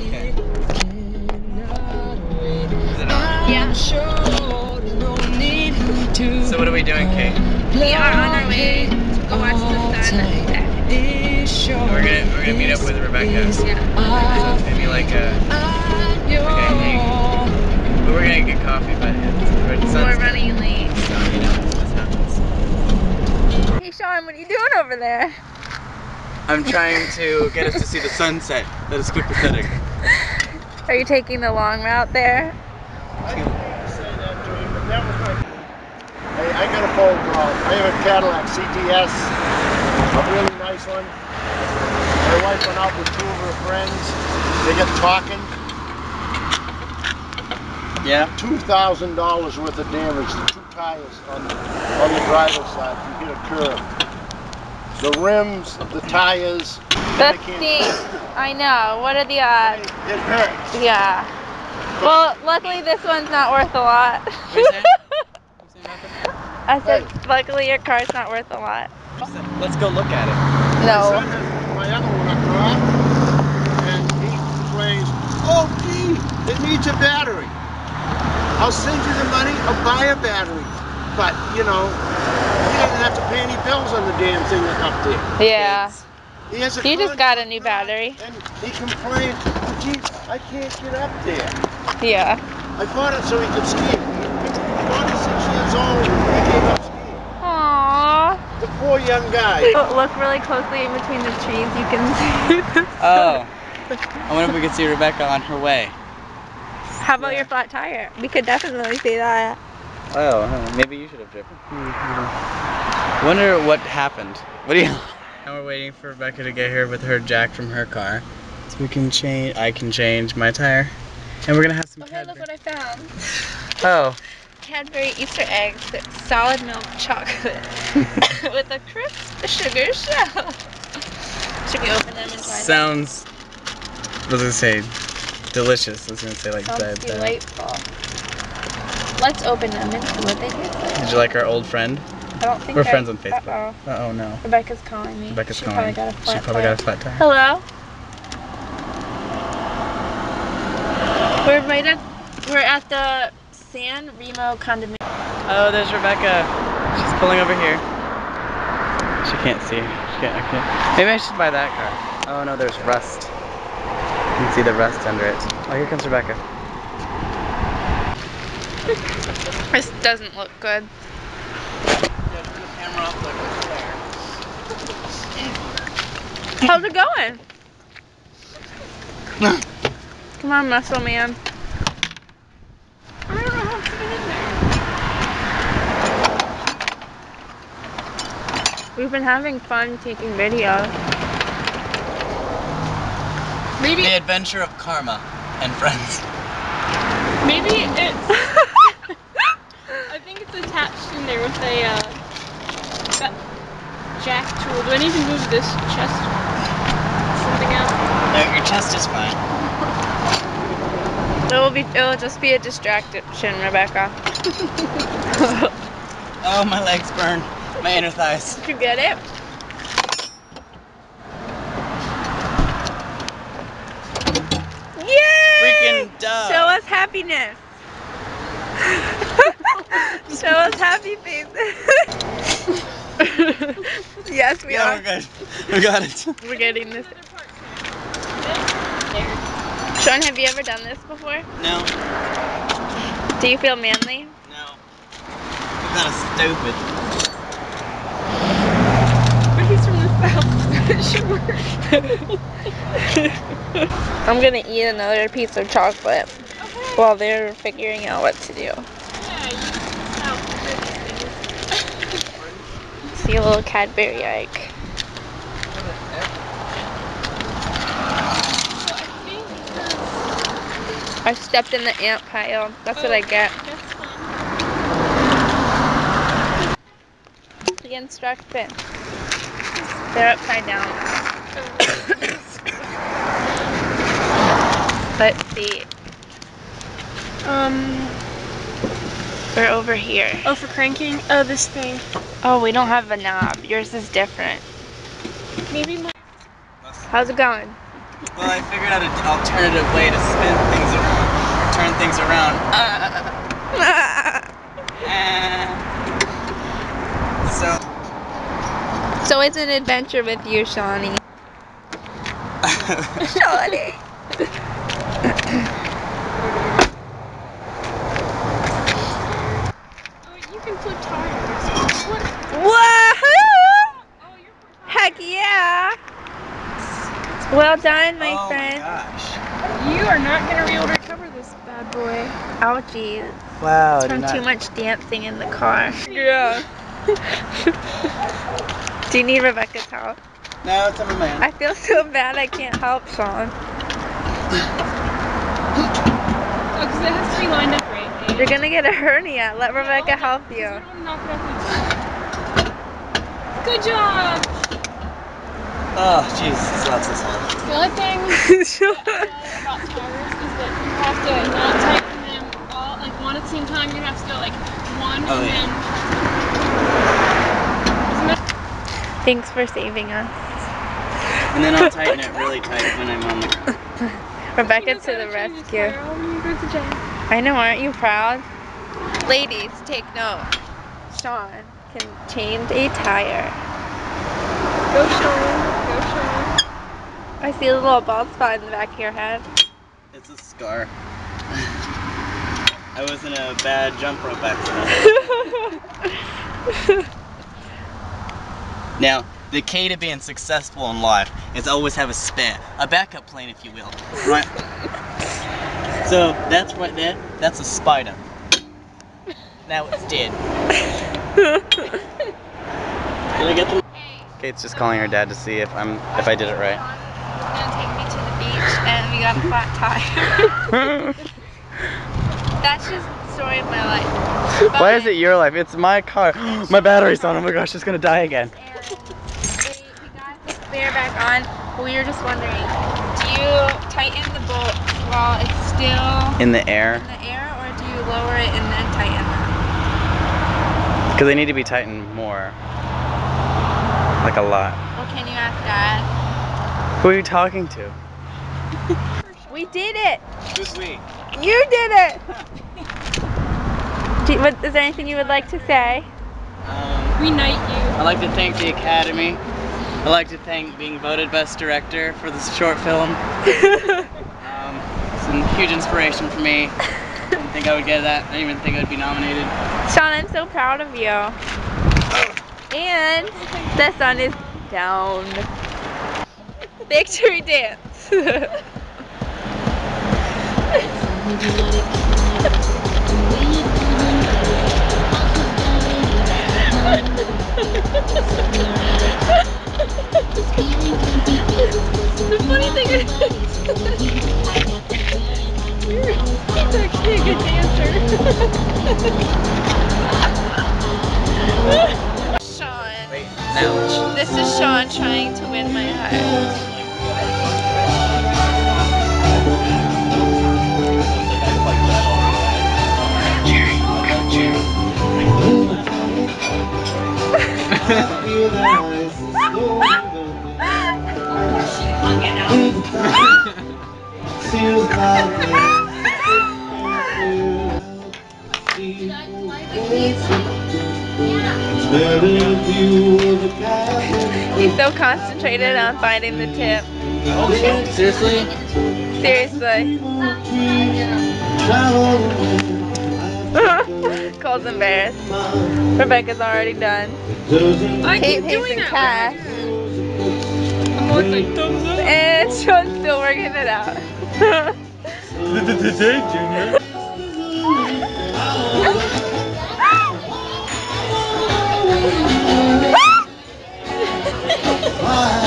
Okay. Is it on? Yeah. So what are we doing, Kate? We are on our way to go watch the sunset. We're gonna we're gonna meet up with Rebecca. Yeah. So it's gonna be like a like a hang. But we're gonna get coffee, but it's already We're sunset. running late. So you know this happens. Hey Shawn, what are you doing over there? I'm trying to get us to see the sunset. That is quick pathetic. Are you taking the long route there? Hey, I got a phone call. I have a Cadillac CTS, a really nice one. My wife went out with two of her friends. They get talking. Yeah. Two thousand dollars worth of damage. The two tires on on the driver's side. You hit a curb. The rims, the tires. That's they can't- the. I know. What are the odds? It hurts. Yeah. Well, luckily this one's not worth a lot. What you saying? You saying nothing? I said, luckily your car's not worth a lot. Let's go look at it. No. son my other one up front, and he complains, oh gee, it needs a battery. I'll send you the money, I'll buy a battery. But, you know, he doesn't have to pay any bills on the damn thing up there. Yeah. He has a He just got a new battery. And he complains, oh gee, I can't get up there. Yeah. I bought it so he could ski. He's 46 years old, and he gave up skiing. Aww. The poor young guy. But look really closely in between the trees. You can see. Oh. I wonder if we could see Rebecca on her way. How about your flat tire? We could definitely see that. Oh, maybe you should have driven. Wonder what happened. What do you? Now we're waiting for Rebecca to get here with her jack from her car, so we can change. I can change my tire, and we're gonna have some. Oh, hey, look Cadbury- what I found. Oh, Cadbury Easter eggs, solid milk chocolate with a crisp sugar shell. Should we open them and find sounds. What was gonna say? Delicious. I was gonna say like Sounds that. that. delightful. Let's open them and see what they taste like. Did you like our old friend? I don't think We're I- friends on Facebook. Uh-oh. Uh oh no. Rebecca's calling me. Rebecca's she calling. Probably got a flat she probably tire. got a flat tire. Hello. We're right at we're at the San Remo condominium. Oh, there's Rebecca. She's pulling over here. She can't see. She can't, okay. Maybe I should buy that car. Oh no, there's rust. You can see the rust under it. Oh, here comes Rebecca. This doesn't look good. How's it going? Come on, muscle man. We've been having fun taking video. Maybe The Adventure of Karma and Friends. maybe it's I think it's attached in there with a uh that jack tool. Do I need to move this chest something out? No, your chest is fine. It will be. It will just be a distraction, Rebecca. Oh, my legs burn. My inner thighs. Did you get it? Yay! Freaking duh. Show us happiness. Show us happy faces. yes, we Yeah, are. we're good. We got it. We're getting this. Shawn, have you ever done this before? No, Do you feel manly? no. You're kind of stupid. But he's from the south. it should work. I'm gonna eat another piece of chocolate while they're figuring out what to do. Yeah, you south things. A little Cadbury egg. I think this I stepped in the ant pile. That's what I get. That's fine. The instructions. They're upside down. Let's see. Um. We're over here. Oh, for cranking. Oh, this thing. Oh, we don't have a knob. Yours is different. Maybe my. How's it going? Well, I figured out an alternative way to spin things around, or turn things around. Eh. so, so it's an adventure with you, Shawnee. Shawnee. Oh, you can flip tires. What? Woohoo! Oh, you're flipping Heck yeah! Well done, my oh friend. my gosh. You are not gonna be able to recover this bad boy. Ouchie. Wow. I did From too much dancing in the car. Yeah. Do you need Rebecca's help? No, it's over my hand. I feel so bad I can't help Shawn. Oh, because it has to be lined up right. You're gonna get a hernia. Let Rebecca help you. Good don't want to knock it off the Good job! Oh, jeez, this lots this hard. The only thing about tires is that you have to not tighten them all like one at the same time. You have to go like one Oh, and yeah. then. Isn't Thanks for saving us. And then I'll tighten it really tight when I'm on the ground. Rebecca to the gotta change this rescue. tire. You go to. I know, aren't you proud? Ladies, take note. Shawn can change a tire. Go Shawn. I see a little bald spot in the back of your head. It's a scar. I was in a bad jump rope accident. Now, the key to being successful in life is always have a spare, a backup plan, if you will. Right? so that's right there. That's a spider. Now it's dead. Did I get the? Kate's just calling her dad to see if I'm if I did it right. Gonna take me to the beach and we got a flat tire. That's just the story of my life. Why is it your life? It's my car. my battery's on. Oh my gosh, it's gonna die again. And we, we got the spare back on. but We were just wondering, do you tighten the bolt while it's still In the air, in the air or do you lower it and then tighten them? because they need to be tightened more. Like a lot. Well, can you ask Dad? Who are you talking to? We did it! Who's we? You did it! Do you- what, is there anything you would like to say? Um, We knight I'd like to thank the Academy. I'd like to thank being voted best director for this short film. Um, it's a huge inspiration for me. I didn't think I would get that. I didn't even think I'd be nominated. Shawn, I'm so proud of you. And the sun is down. Victory dance. the funny thing is, you're actually a good dancer. Shawn. Wait, ouch. This is Shawn trying to win my heart. He's so concentrated on finding the tip. Seriously? Seriously. Uh-huh. Cole's embarrassed. Rebecca's already done. I Kate keep doing cash. Right and Shawn's still working it out. Today, Junior. Bye.